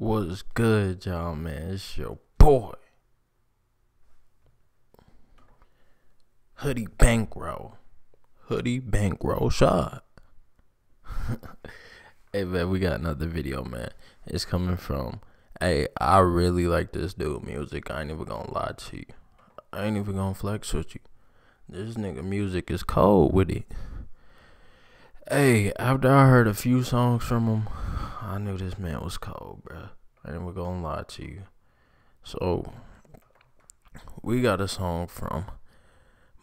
What's good, y'all, man? It's your boy. Hoodie Bankroll. Hoodie Bankroll Shad. hey, man, we got another video, man. It's coming from, hey, I really like this dude music. I ain't even gonna lie to you. I ain't even gonna flex with you. This nigga music is cold with it. Hey, after I heard a few songs from him, I knew this man was cold, bro. I ain't gonna lie to you. So, we got a song from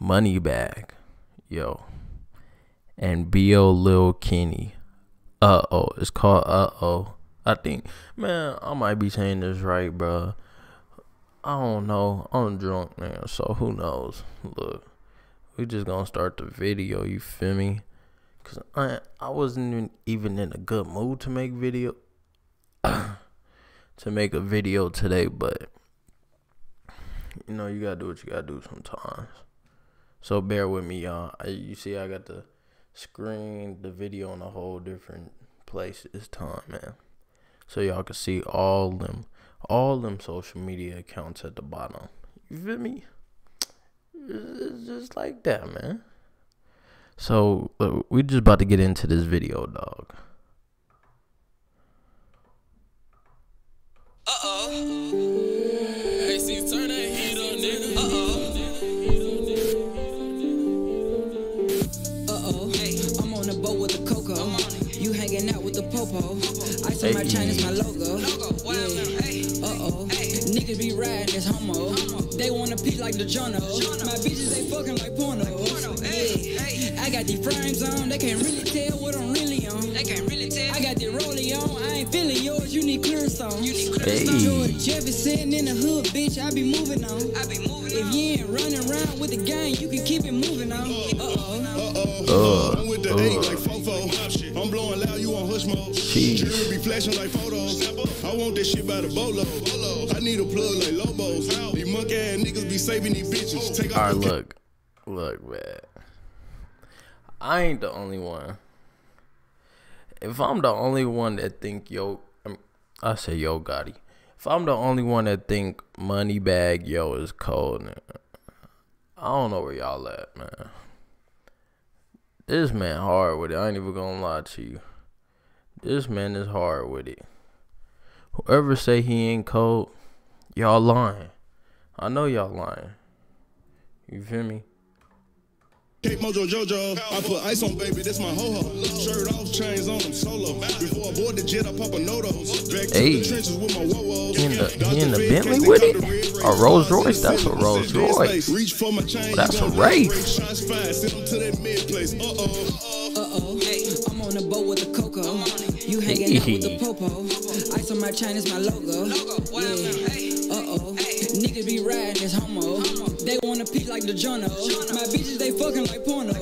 Moneybagg, yo, and Beo Lil Kenny. Uh oh, it's called Uh oh. I think, man, I might be saying this right, bro. I don't know. I'm drunk now, so who knows? Look, we just gonna start the video. You feel me? Cause I I wasn't even in a good mood to make video to make a video today, but you know you gotta do what you gotta do sometimes. So bear with me, y'all. You see, I got the screen, the video in a whole different place this time, man. So y'all can see all them, all them social media accounts at the bottom. You feel me? It's just like that, man. So uh, we just about to get into this video, dog. Uh oh. Hey, see, turn that heat on, nigga. Uh oh. Uh oh. Hey, I'm on the boat with the cocoa. You hanging out with the popo. Ice on my chain is my logo. Yeah. Uh oh. Niggas be riding this homo. They wanna pee like the Jono. My bitches, they fucking like porno. Yeah. I got these frames on. They can't really tell what I'm really on. They can't really tell. I got the rollie on. I ain't feeling yours. You need clear song. You need clear Hey. song. George Jefferson in the hood, bitch. I be moving on. I be moving If you ain't running around with the gang, you can keep it moving on. Uh oh. Uh, I'm with the eight like fofo. I'm blowing loud, you on hush mode. Jeez. Jewelry be flashing like photos. I want this shit by the bolo. I need a plug like Lobos. These monkey ass niggas be saving these bitches. Take all off right, the look, look, man. I ain't the only one. If I'm the only one that think yo, um, I say yo Gotti. If I'm the only one that think Moneybagg Yo is cold, then I don't know where y'all at, man. This man hard with it. I ain't even gonna lie to you. This man is hard with it. Whoever say he ain't cold, y'all lying. I know y'all lying. You feel me? Cape Mojo Jojo. I put ice on baby, that's my ho ho. Shirt off, chains on, I'm solo. Before I board the jet, I pop a notos. Back to Hey. the trenches with my whoa He in the, he in the Bentley with it? A Rolls Royce? That's a Rolls Royce. Reach for my chain, That's you a gon' Wraith. break Shots fired, send them to that mid place. Uh oh. Uh oh. Hey, I'm on the boat with the cocoa. You hanging out with the popo. Ice on my chain is my logo. Yeah. Uh oh. Niggas be riding this homo. They wanna pee like the Jono. My bitches they fucking like porno.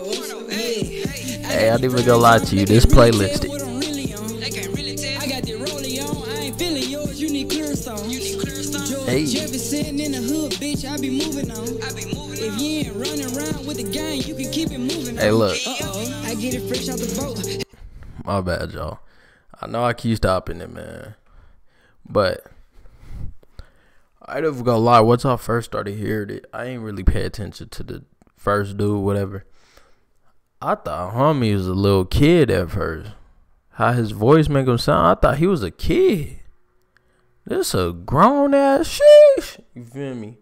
Hey, I didn't even gonna lie to you. This playlist- I got the rollie on. I ain't feeling yours. You need clear song. You need clear song. George Hey. Jefferson in the hood, bitch. I be moving on. I be moving If you ain't running around with the gang, you can keep it moving Hey, look. Uh oh. I get it fresh out the boat. My bad, y'all. I know I keep stopping it, man. But I even gonna lie. Once I first started hearing it, I ain't really pay attention to the first dude, whatever. I thought homie was a little kid at first. How his voice make him sound, I thought he was a kid. This a grown ass sheesh. You feel me?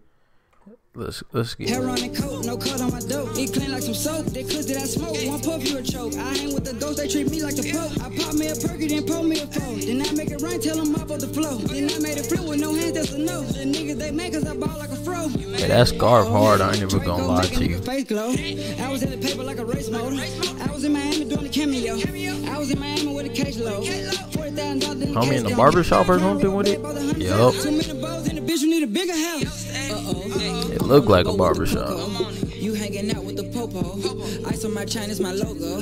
Let's let's get. Hair on the coat, no cut on my dope. It clean like some soap. They clip that I smoke. One puff, you a choke. I hang with the ghost, they treat me like the pope. I pop me a perky, then pull me a foe. Then I make it rain, tell them up on the flow. Then I made it flip with no hands, that's a no. The niggas they make cause I ball like a fro. Hey, that scarf hard. I ain't even gonna lie to you. Face glow. I was in the paper like a race motor. I was in Miami doing the cameo. I was in Miami with a case load. Homie in the barbershop or something with it? Yup. Too many balls in the bitch, you need a bigger house. Uh-oh. It looked like a barbershop. You hanging out with the popo. Ice on my chain is my logo.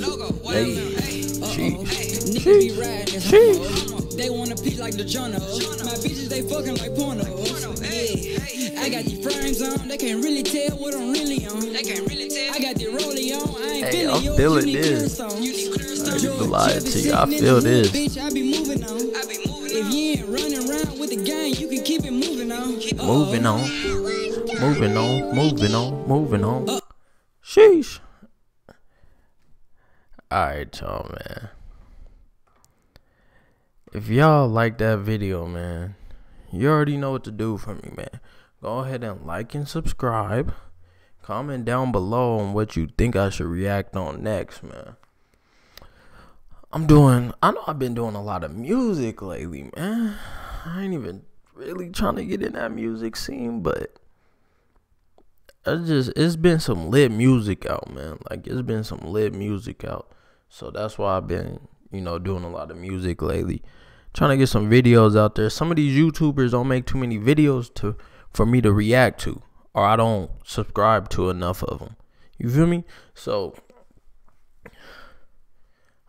Hey, Uh-oh. sheesh. Niggas be riding this homo. They wanna pee like the Jono. My bitches, they fucking like porno. Yeah. I got these frames on. They can't really tell what I'm really on. They can't really tell. I got the rollie on. I ain't Hey, feeling I'm yours. feeling you need this. clear song. You need clear I song. ain't even lying to you. I feel this. Bitch, I be moving on. I be moving If you ain't running around with the gang, you can keep it moving on. Moving on. Moving on. Moving on. Moving on. Uh. Sheesh. Alright, y'all, man. If y'all like that video, man, you already know what to do for me, man. Go ahead and like and subscribe. Comment down below on what you think I should react on next, man. I'm doing, I know I've been doing a lot of music lately, man. I ain't even really trying to get in that music scene, but it's just, it's been some lit music out, man. Like, it's been some lit music out. So that's why I've been, you know, doing a lot of music lately. Trying to get some videos out there. Some of these YouTubers don't make too many videos to for me to react to, or I don't subscribe to enough of them. You feel me? So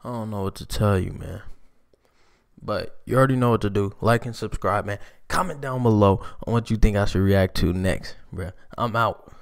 I don't know what to tell you, man. But you already know what to do. Like and subscribe, man. Comment down below on what you think I should react to next, bruh. I'm out.